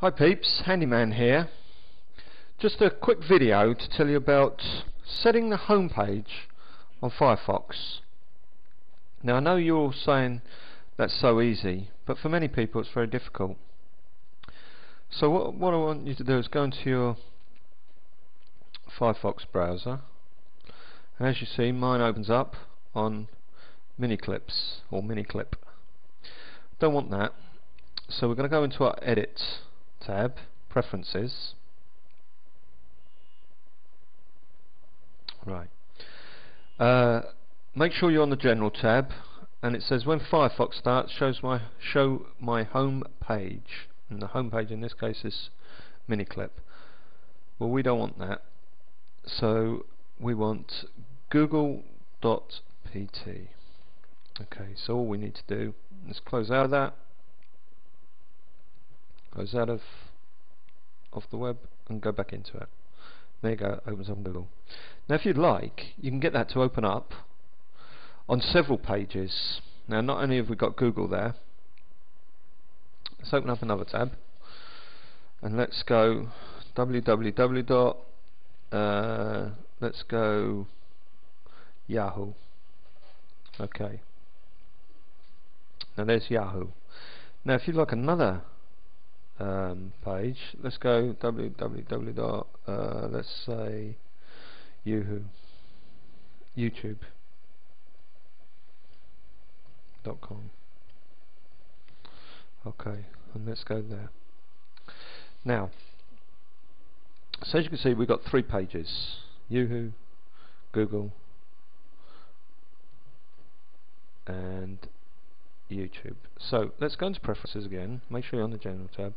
Hi peeps, Handyman here. Just a quick video to tell you about setting the home page on Firefox. Now I know you're all saying that's so easy, but for many people it's very difficult. So what, what I want you to do is go into your Firefox browser. And as you see, mine opens up on Miniclips or Miniclip. Don't want that. So we're going to go into our Edit tab, Preferences. Right. Uh, make sure you're on the General tab, and it says when Firefox starts, shows my show my home page, and the home page in this case is Miniclip. Well, we don't want that, so we want Google.pt. Okay, so all we need to do is close out of that goes out of off the web and go back into it. There you go, opens up on Google. Now if you'd like, you can get that to open up on several pages. Now not only have we got Google there, let's open up another tab and let's go www. dot uh, let's go Yahoo. Okay. Now there's Yahoo. Now if you'd like another um, page. Let's go www. Uh, let's say Yahoo, YouTube. Dot com. Okay, and let's go there. Now, so as you can see, we've got three pages: Yahoo, Google, and YouTube. So let's go into preferences again. Make sure you're on the general tab.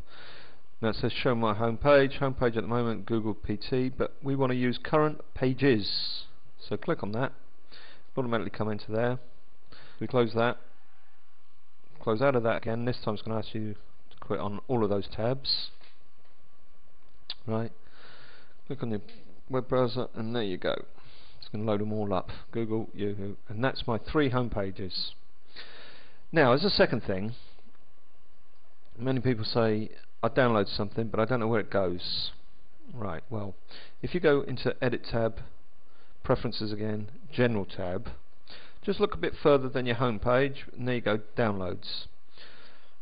Now it says show my home page. Home page at the moment Google PT, but we want to use current pages. So click on that. It'll automatically come into there. We close that. Close out of that again. This time it's going to ask you to quit on all of those tabs. Right. Click on the web browser and there you go. It's going to load them all up. Google, Yahoo, and that's my three home pages. Now, as a second thing, many people say, I download something, but I don't know where it goes. Right, well, if you go into Edit tab, Preferences again, General tab, just look a bit further than your home page, and there you go, Downloads.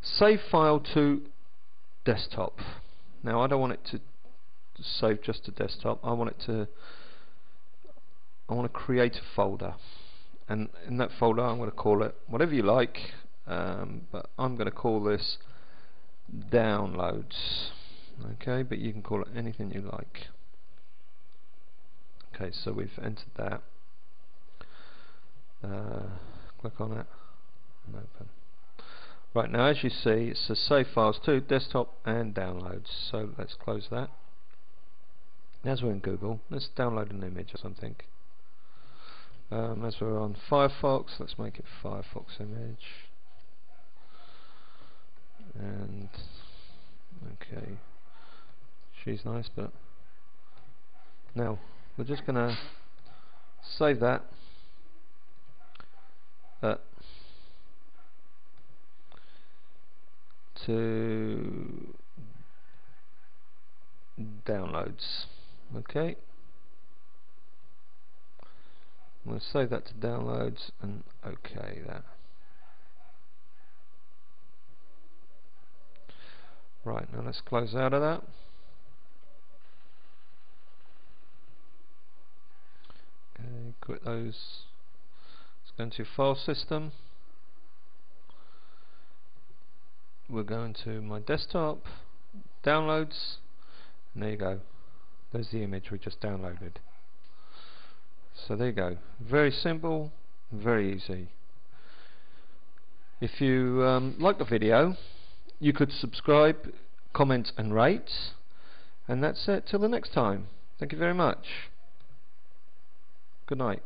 Save file to desktop. Now, I don't want it to save just to desktop. I want it to I want to create a folder and in that folder I'm going to call it whatever you like um, but I'm going to call this downloads. Okay but you can call it anything you like. Okay so we've entered that. Uh, click on it and open. Right now as you see it says save files to desktop and downloads. So let's close that. As we're in Google let's download an image or something um, as we're on Firefox, let's make it Firefox image. And okay, she's nice, but now we're just gonna save that. Uh, to downloads. Okay. I'm going to save that to downloads and OK that. Right, now let's close out of that. Okay, quit those. Let's go into file system. We're going to my desktop, downloads, and there you go. There's the image we just downloaded. So there you go. Very simple, very easy. If you um, like the video, you could subscribe, comment and rate. And that's it till the next time. Thank you very much. Good night.